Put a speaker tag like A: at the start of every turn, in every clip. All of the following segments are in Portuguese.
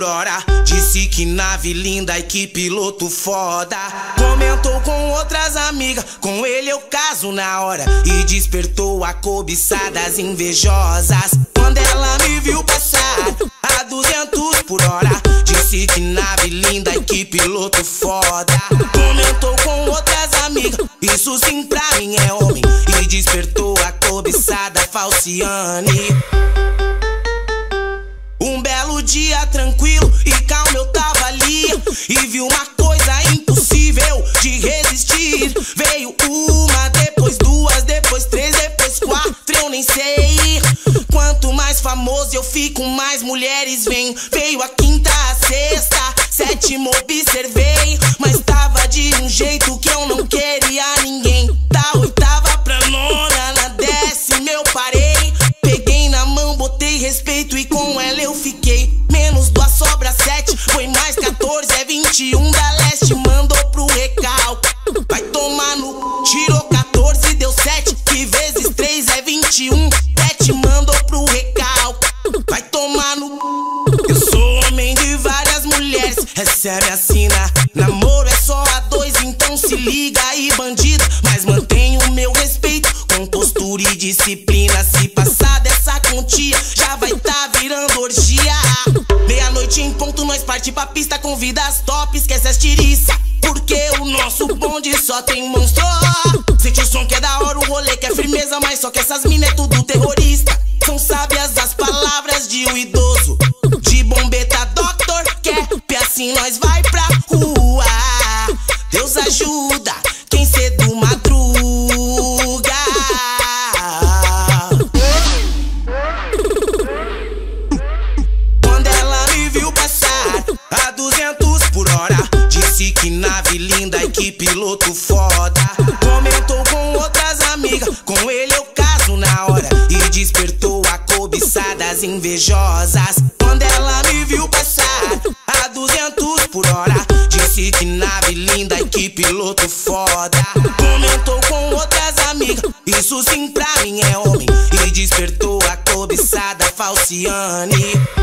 A: por hora. Disse que nave linda e que piloto foda. Comentou com outras amigas, com ele eu caso na hora. E despertou a cobiçadas invejosas. Quando ela me viu passar a 200 por hora, disse que nave linda e que piloto foda. Comentou com outras amigas, isso sim pra mim é homem. E despertou a cobiçada Falciane. Tranquilo e calmo eu tava ali. E vi uma coisa impossível de resistir. Veio uma, depois duas, depois três, depois quatro Eu nem sei. Quanto mais famoso eu fico, mais mulheres vêm. Veio a quinta, a sexta, sétima observei. Mas tava de um jeito que eu não queria ninguém. Da oitava pra nona, na décima eu parei. Peguei na mão, botei respeito e com ela eu fiquei. Foi mais 14, é 21 da leste, mandou pro recalque. Vai tomar no. Tirou 14, deu 7, que vezes 3 é 21. 7 mandou pro recalque. Vai tomar no. Eu sou homem de várias mulheres, recebe assina. Namoro é só a dois, então se liga aí, bandido. Mas mantenho o meu respeito com postura e disciplina. Se passar dessa quantia, já vai tá virando orgia. Meia-noite em ponto, nós parte pra pista com vidas top, esquece as tiriça. Porque o nosso bonde só tem monstro. Sente o som que é da hora, o rolê que é firmeza, mas só que essas mina é tudo terrorista. São sábias as palavras de um idoso. De bombeta, doctor, cap, assim nós vai pra rua. Deus ajuda que piloto foda. Comentou com outras amigas, com ele eu caso na hora. E despertou a cobiçadas invejosas. Quando ela me viu passar a 200 por hora, disse que nave linda e que piloto foda. Comentou com outras amigas, isso sim pra mim é homem. E despertou a cobiçada Falciane.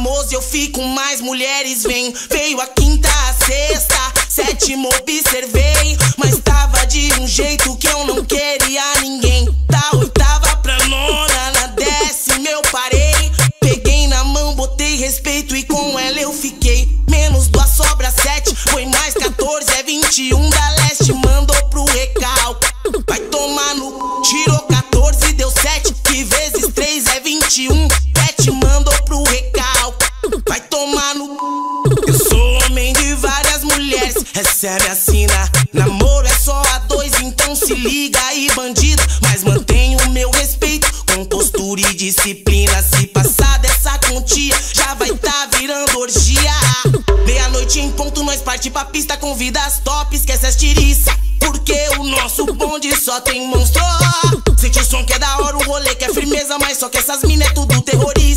A: Famoso eu fico, mais mulheres vêm Veio a quinta, a sexta, sétima observei Mas tava de um jeito que eu não queria ninguém Da oitava pra nona, na décima eu parei Peguei na mão, botei respeito e com ela eu fiquei. Menos duas sobra sete, foi mais 14, é 21 da leste, mandou pro recalque. Vai tomar no. Tirou 14, deu 7, que vezes 3 é 21. 7 mandou Então se liga aí, bandido, mas mantenha o meu respeito. Com postura e disciplina, se passar dessa quantia, já vai tá virando orgia. Meia-noite em ponto, nós parte pra pista, convida as top, esquece as tiriças. Porque o nosso bonde só tem monstro. Sente o som que é da hora, o rolê que é firmeza, mas só que essas minas é tudo terrorista.